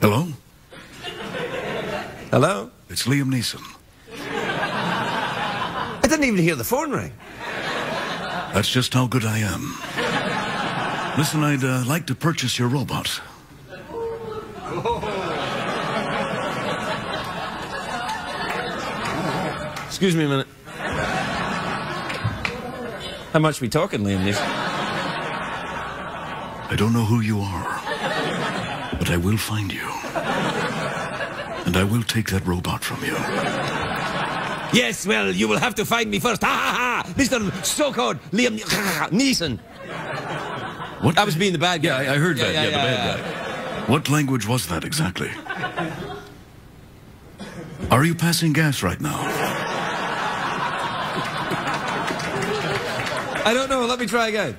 Hello? Hello? It's Liam Neeson. I didn't even hear the phone ring. That's just how good I am. Listen, I'd uh, like to purchase your robot. Excuse me a minute. How much we talking, Liam Neeson? I don't know who you are, but I will find you. And I will take that robot from you. Yes, well, you will have to find me first. Ha ha ha! Mr. So-called Liam Neeson. What? I was being the bad guy. Yeah, I I heard that. Yeah, Yeah, yeah, the yeah, bad guy. What language was that exactly? Are you passing gas right now? I don't know. Let me try again.